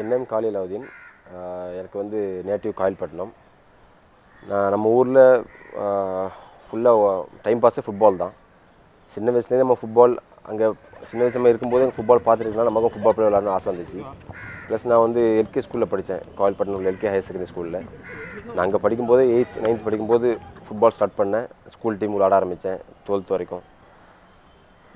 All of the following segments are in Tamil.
என் நேம் காலி அலாவுதீன் எனக்கு வந்து நேட்டிவ் காயல்பட்டினம். நான் நம்ம ஊரில் ஃபுல்லாக டைம் பாஸே ஃபுட்பால் தான். சின்ன வயசுலேருந்து நம்ம ஃபுட்பால் அங்கே சின்ன வயசு நம்ம இருக்கும்போது ஃபுட்பால் பார்த்துருக்கலாம் நமக்கும் ஃபுட்பால் பிளே விளாடணும் ஆசை இருந்துச்சு ப்ளஸ் நான் வந்து எல்கே ஸ்கூலில் படித்தேன் காயல்பட்டினம் எல்கே ஹையர் செகண்டரி ஸ்கூலில் நான் அங்கே படிக்கும்போது எயித் நைன்த் படிக்கும்போது ஃபுட்பால் ஸ்டார்ட் பண்ணேன் ஸ்கூல் டீம் விளாட ஆரம்பித்தேன் டுவெல்த் வரைக்கும்.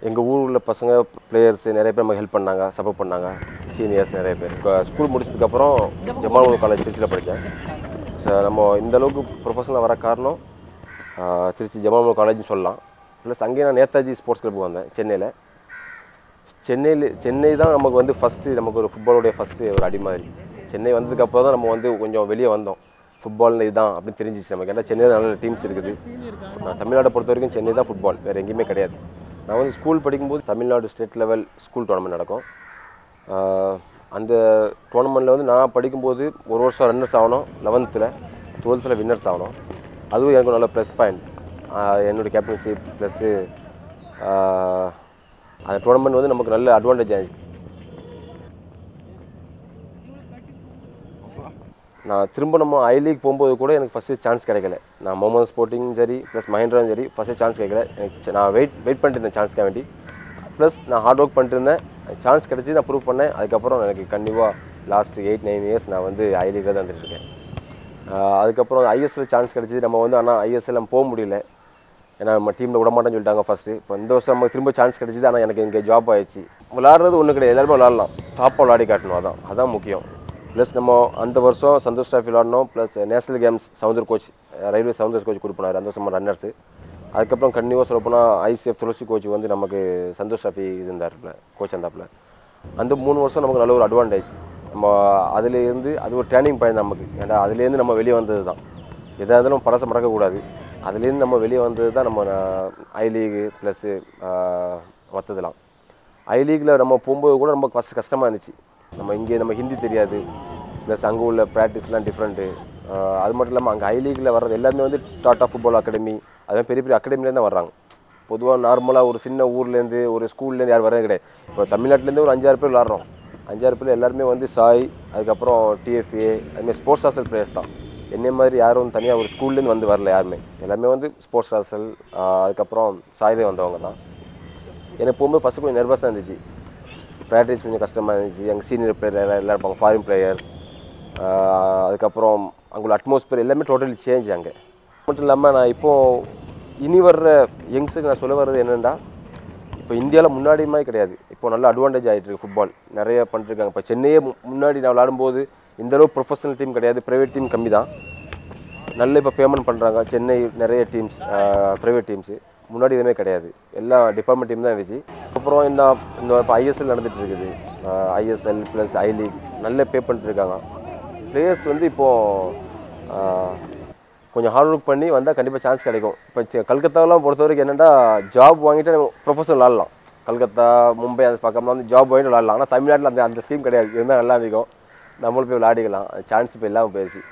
எங்கள் ஊர் உள்ள பசங்க பிளேயர்ஸ் நிறைய பேர் நமக்கு ஹெல்ப் பண்ணாங்க சப்போர்ட் பண்ணாங்க. சீனியர்ஸ் நிறைய பேர். இப்போ ஸ்கூல் முடிச்சதுக்கப்புறம் ஜமால் காலேஜ் திருச்சியில் படித்தேன் ஸோ நம்ம இந்த அளவுக்கு ப்ரொஃபஷனலாக வர காரணம் திருச்சி ஜமால் காலேஜ்னு சொல்லலாம். ப்ளஸ் அங்கேயே நான் நேதாஜி ஸ்போர்ட்ஸ் கிளப்புக்கு வந்தேன் சென்னையில். சென்னையில் சென்னை தான் நமக்கு வந்து ஃபஸ்ட்டு நமக்கு ஒரு ஃபுட்பாலுடைய ஃபஸ்ட்டு ஒரு அடி மாதிரி. சென்னை வந்ததுக்கப்புறம் தான் நம்ம வந்து கொஞ்சம் வெளியே வந்தோம். ஃபுட்பால்னு இதுதான் அப்படின்னு தெரிஞ்சிச்சு நமக்கு. ஏன்னா சென்னையில் நல்ல டீம்ஸ் இருக்குது. நான் தமிழ்நாட்டை பொறுத்த வரைக்கும் சென்னை தான் ஃபுட்பால் வேறு எங்கேயுமே கிடையாது. நான் வந்து ஸ்கூல் படிக்கும்போது Tamil Nadu state level school tournament நடக்கும். அந்த டோர்னமெண்ட்டில் வந்து நான் படிக்கும்போது ஒரு வருஷம் ரன்னர்ஸ் ஆகணும் லெவன்த்தில் டுவெல்த்தில் வின்னர்ஸ் ஆகணும். அதுவும் எனக்கு நல்ல ப்ளஸ் பாயிண்ட் என்னுடைய கேப்டன்ஷிப் ப்ளஸ்ஸு அந்த டோர்னமெண்ட் வந்து நமக்கு நல்ல அட்வான்டேஜ் ஆயிடுச்சு. நான் திரும்ப நம்ம ஐ லீக் போகும்போது கூட எனக்கு ஃபஸ்ட்டு சான்ஸ் கிடைக்கல. நான் மொமன் ஸ்போர்ட்டிங் சரி ப்ளஸ் மஹேந்திராவும் சரி ஃபஸ்ட்டு சான்ஸ் கிடைக்கல. எனக்கு நான் வெயிட் வெயிட் பண்ணிட்டு இருந்தேன் சான்ஸ்க்காக வேண்டி. ப்ளஸ் நான் ஹார்ட் ஒர்க் பண்ணிட்டு இருந்தேன். சான்ஸ் கிடச்சி நான் ப்ரூவ் பண்ணேன். அதுக்கப்புறம் எனக்கு கண்டிப்பாக லாஸ்ட் எயிட் நைன் இயர்ஸ் நான் வந்து ஐ லீக்கில் தான் வந்துட்டுருக்கேன் அதுக்கப்புறம் ஐஎஸ்எல் சான்ஸ் கிடச்சிது. நம்ம வந்து ஆனால் ஐஎஸ்எல் நம்ம போக முடியல. ஏன்னா நம்ம டீமில் விட மாட்டேன்னு சொல்லிட்டாங்க ஃபஸ்ட்டு இப்போ இந்த வருஷம் நமக்கு திரும்ப சான்ஸ் கிடச்சிது. ஆனால் எனக்கு இங்கே ஜாப் ஆயிடுச்சு. விளாட்றது ஒன்றும் கிடையாது. எல்லாருமே விளாட்லாம் டாப்பாக விளாடி காட்டணும். அதான் அதான் முக்கியம். ப்ளஸ் நம்ம அந்த வருஷம் Santosh trophy விளாடணும் plus national games Soundar coach railway Soundar coach கொடுப்பாரு அந்த வருஷம் ரன்னர்ஸு அதுக்கப்புறம் கண்டினியூவாக சொல்லப்போனால் ஐசிஎஃப் துளசி கோச் வந்து நமக்கு சந்தோஷ் ட்ராஃபி இருந்தார்ல கோச் இருந்தாப்புல. அந்த மூணு வருஷம் நமக்கு நல்ல ஒரு அட்வான்டேஜ் நம்ம அதுலேருந்து அது ஒரு டேர்னிங் பாயிண்ட் நமக்கு. ஏன்னா அதுலேருந்து நம்ம வெளியே வந்தது தான். எதாக இருந்தாலும் பழசை மறக்கக்கூடாது அதுலேருந்து நம்ம வெளியே வந்தது தான் நம்ம ஐ லீகு ப்ளஸ்ஸு மற்றதெல்லாம் ஐ லீக்கில் நம்ம போகும்போது கூட ரொம்ப கஷ்ட கஷ்டமாக இருந்துச்சு. நம்ம இங்கே நம்ம ஹிந்தி தெரியாது. ப்ளஸ் அங்கே உள்ள ப்ராக்டிஸ்லாம் டிஃப்ரெண்ட்டு அது மட்டும் இல்லாமல் அங்கே ஹை லீக்கில் வர்றது எல்லாமே வந்து டாட்டா ஃபுட்பால் அகாடமி அதே பெரிய பெரிய அகாடமிலேருந்து தான் வர்றாங்க. பொதுவாக நார்மலாக ஒரு சின்ன ஊர்லேருந்து ஒரு ஸ்கூல்லேருந்து யாரும் வரதே கிடையாது. இப்போ தமிழ்நாட்டிலேருந்து ஒரு அஞ்சாறு பேர் விளாட்றோம். அஞ்சாறு பேர் எல்லாருமே வந்து சாய் அதுக்கப்புறம் டிஎஃப்ஏ அதுமாதிரி ஸ்போர்ட்ஸ் ஹாஸ்டல் பிளேயர்ஸ் தான். என்ன மாதிரி யாரும் தனியாக ஒரு ஸ்கூல்லேருந்து வந்து வரல யாருமே. எல்லாமே வந்து ஸ்போர்ட்ஸ் ஹாஸ்டல் அதுக்கப்புறம் சாயிலே வந்தவங்க தான். எனக்கு போகும்போது ஃபஸ்ட்டு கொஞ்சம் நர்வஸாக இருந்துச்சு. ப்ராக்டிஸ் கொஞ்சம் கஷ்டமாக இருந்துச்சு. எங்கள் சீனியர் பிளேயர் எல்லாம் எல்லாம் இருப்பாங்க ஃபாரின் பிளேயர்ஸ் அதுக்கப்புறம் அங்குள்ள அட்மாஸ்பியர் எல்லாமே டோட்டலி சேஞ்ச் அங்கே. மட்டும் இல்லாமல் நான் இப்போது இனி வர்ற யங்ஸுக்கு நான் சொல்ல வர்றது என்னென்னா இப்போ இந்தியாவில் முன்னாடி மாதிரி கிடையாது. இப்போ நல்ல அட்வான்டேஜ் ஆகிட்டு இருக்கு ஃபுட்பால் நிறைய பண்ணிட்டுருக்காங்க இப்போ சென்னையே முன்னாடி நான் விளாடும்போது இந்த ப்ரொஃபஷனல் டீம் கிடையாது. ப்ரைவேட் டீம் கம்மி தான் நல்ல இப்போ பேமெண்ட் பண்ணுறாங்க சென்னை நிறைய டீம்ஸ் ப்ரைவேட் டீம்ஸு முன்னாடி எதுவுமே கிடையாது. எல்லா டிபார்ட்மெண்ட் டீம் தான் இருந்துச்சு. அப்புறம் இந்த இந்த இப்போ ஐஎஸ்எல் நடந்துகிட்டு இருக்குது ஐஎஸ்எல் ப்ளஸ் ஐ லீக் நல்ல பே பண்ணிட்டுருக்காங்க. பிளேயர்ஸ் வந்து இப்போது கொஞ்சம் ஹார்ட் ஒர்க் பண்ணி வந்தால் கண்டிப்பாக சான்ஸ் கிடைக்கும். இப்போ கல்கத்தாவெலாம் பொறுத்த வரைக்கும் என்னென்னா ஜாப் வாங்கிட்டு நம்ம ப்ரொஃபஷனல் விளாட்லாம். கல்கத்தா மும்பை அந்த பக்கம்லாம் வந்து ஜாப் வாங்கிட்டு விளாட்லாம். ஆனால் தமிழ்நாட்டில் அந்த அந்த ஸ்கீம் கிடையாது. இருந்தால் நல்லா இருக்கும். நம்மளும் போய் விளையாடிக்கலாம். சான்ஸ் இப்போ இல்லாமல் போயிடுச்சு.